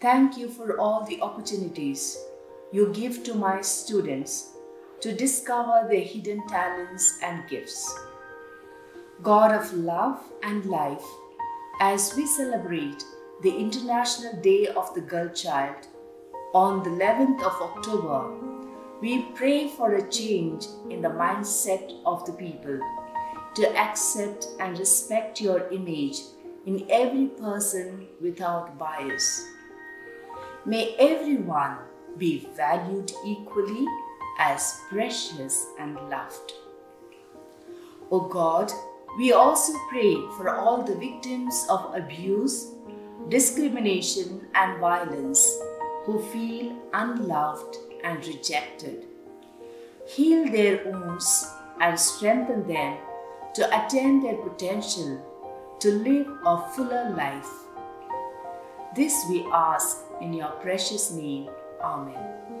thank you for all the opportunities you give to my students to discover their hidden talents and gifts. God of love and life, as we celebrate the International Day of the Girl Child on the 11th of October, we pray for a change in the mindset of the people to accept and respect your image in every person without bias. May everyone be valued equally as precious and loved. O God, we also pray for all the victims of abuse, discrimination, and violence who feel unloved and rejected. Heal their wounds and strengthen them to attain their potential to live a fuller life. This we ask in your precious name. Amen.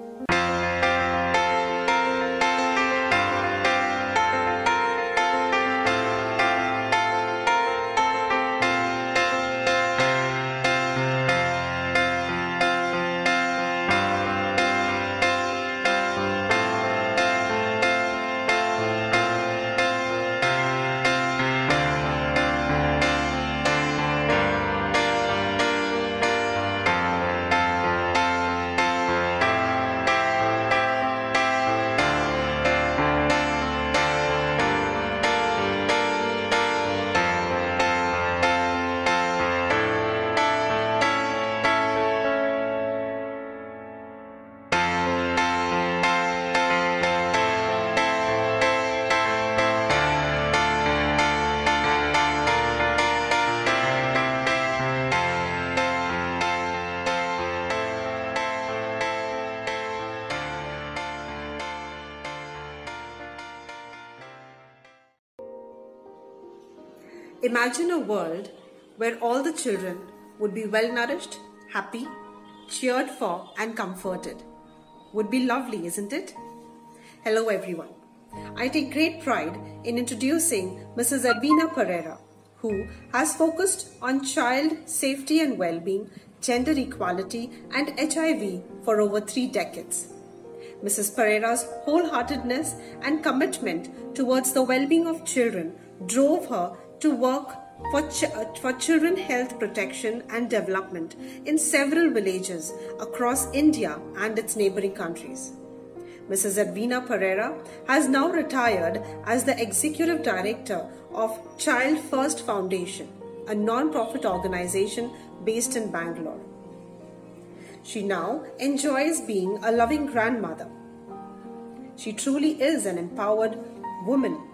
Imagine a world where all the children would be well nourished, happy, cheered for, and comforted. Would be lovely, isn't it? Hello, everyone. I take great pride in introducing Mrs. Edwina Pereira, who has focused on child safety and well being, gender equality, and HIV for over three decades. Mrs. Pereira's wholeheartedness and commitment towards the well being of children drove her to work for, ch- uh, for children health protection and development in several villages across India and its neighboring countries. Mrs. Edwina Pereira has now retired as the executive director of Child First Foundation, a non-profit organization based in Bangalore. She now enjoys being a loving grandmother. She truly is an empowered woman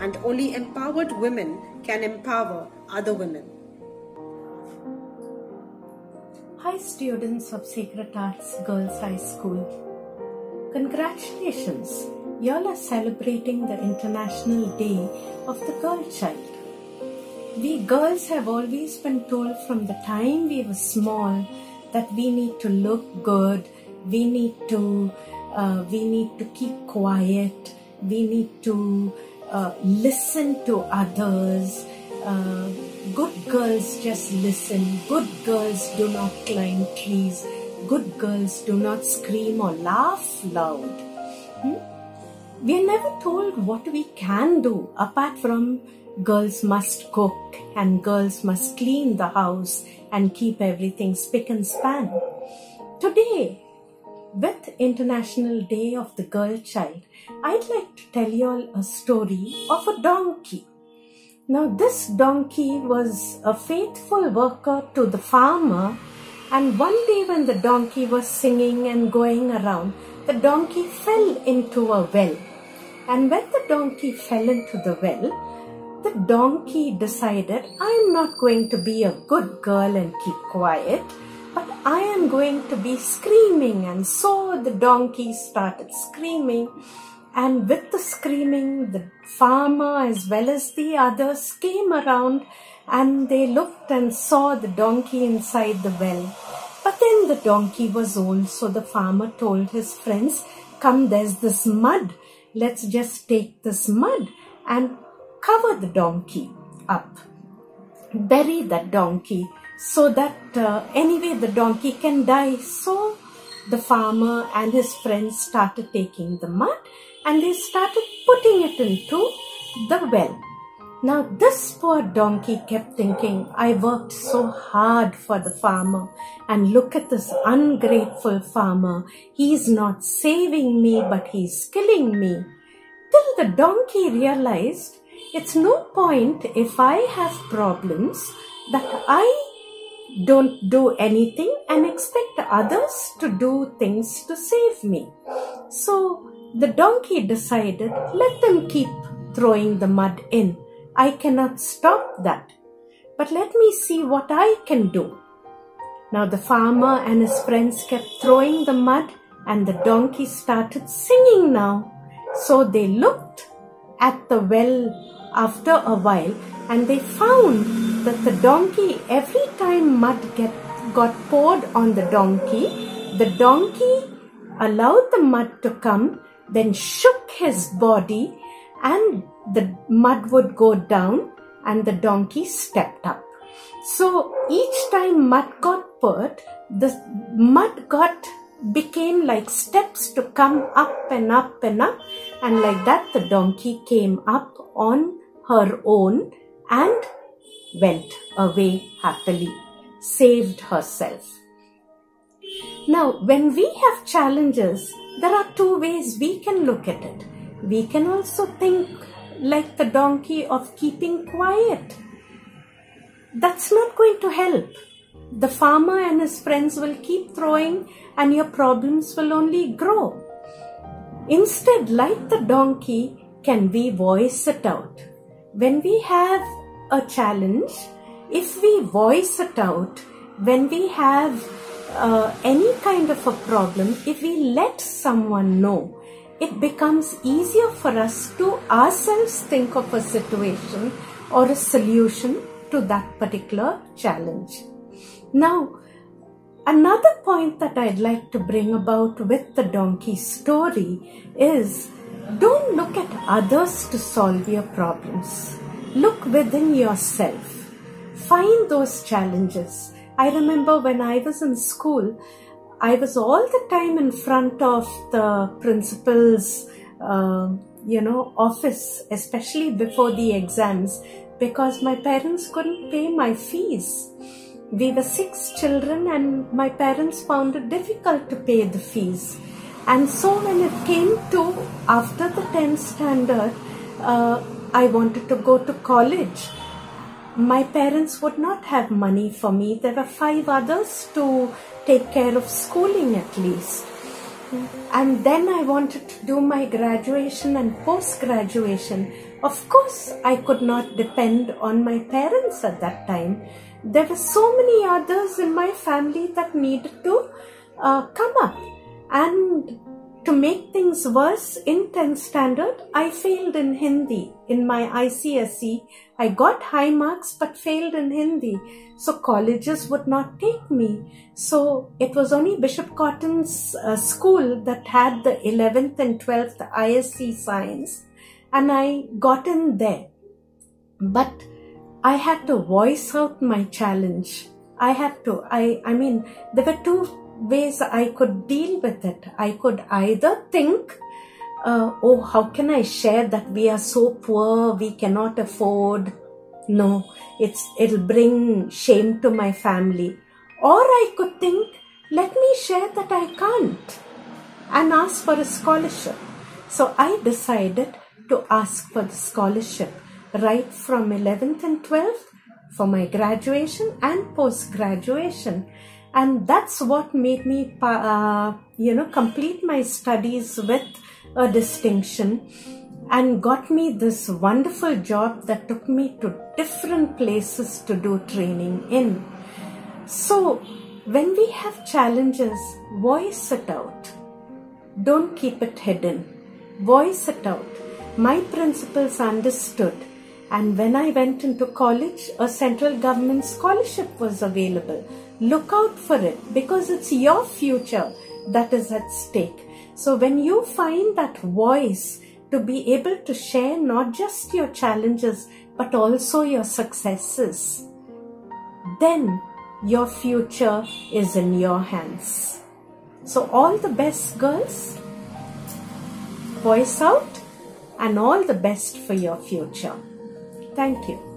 and only empowered women can empower other women. Hi, students of Sacred Hearts Girls High School. Congratulations! Y'all are celebrating the International Day of the Girl Child. We girls have always been told from the time we were small that we need to look good, we need to, uh, we need to keep quiet, we need to uh, listen to others. Uh, good girls just listen. Good girls do not climb trees. Good girls do not scream or laugh loud. Hmm? We are never told what we can do apart from girls must cook and girls must clean the house and keep everything spick and span. Today, with International Day of the Girl Child, I'd like to tell you all a story of a donkey. Now, this donkey was a faithful worker to the farmer, and one day when the donkey was singing and going around, the donkey fell into a well. And when the donkey fell into the well, the donkey decided, I am not going to be a good girl and keep quiet but I am going to be screaming. And so the donkey started screaming. And with the screaming, the farmer as well as the others came around and they looked and saw the donkey inside the well. But then the donkey was old, so the farmer told his friends, Come, there's this mud. Let's just take this mud and cover the donkey up. bury that donkey so that uh, anyway the donkey can die. So the farmer and his friends started taking the mud and they started putting it into the well. Now this poor donkey kept thinking, I worked so hard for the farmer and look at this ungrateful farmer. He's not saving me, but he's killing me. Till the donkey realized it's no point if I have problems that I don't do anything and expect others to do things to save me. So the donkey decided, let them keep throwing the mud in. I cannot stop that. But let me see what I can do. Now the farmer and his friends kept throwing the mud and the donkey started singing now. So they looked at the well after a while and they found that the donkey, every time mud get, got poured on the donkey, the donkey allowed the mud to come, then shook his body and the mud would go down and the donkey stepped up. So each time mud got poured, the mud got became like steps to come up and up and up and like that the donkey came up on her own and went away happily, saved herself. Now, when we have challenges, there are two ways we can look at it. We can also think like the donkey of keeping quiet. That's not going to help. The farmer and his friends will keep throwing and your problems will only grow. Instead, like the donkey, can we voice it out? When we have a challenge, if we voice it out, when we have uh, any kind of a problem, if we let someone know, it becomes easier for us to ourselves think of a situation or a solution to that particular challenge. Now, another point that I'd like to bring about with the donkey story is don't look at others to solve your problems. Look within yourself. Find those challenges. I remember when I was in school, I was all the time in front of the principal's, uh, you know, office, especially before the exams, because my parents couldn't pay my fees. We were six children and my parents found it difficult to pay the fees. And so when it came to after the 10th standard, uh, I wanted to go to college. My parents would not have money for me. There were five others to take care of schooling at least. And then I wanted to do my graduation and post graduation. Of course, I could not depend on my parents at that time. There were so many others in my family that needed to uh, come up. And to make things worse, in 10th standard, I failed in Hindi in my ICSE. I got high marks but failed in Hindi. So colleges would not take me. So it was only Bishop Cotton's uh, school that had the 11th and 12th ISC science and I got in there. But I had to voice out my challenge. I had to, I, I mean, there were two ways I could deal with it. I could either think, uh, oh, how can I share that we are so poor, we cannot afford. No, it's, it'll bring shame to my family. Or I could think, let me share that I can't and ask for a scholarship. So I decided to ask for the scholarship right from 11th and 12th for my graduation and post graduation and that's what made me uh, you know complete my studies with a distinction and got me this wonderful job that took me to different places to do training in. So when we have challenges voice it out. Don't keep it hidden. Voice it out. My principals understood. And when I went into college, a central government scholarship was available. Look out for it because it's your future that is at stake. So when you find that voice to be able to share not just your challenges, but also your successes, then your future is in your hands. So all the best girls, voice out and all the best for your future. Thank you.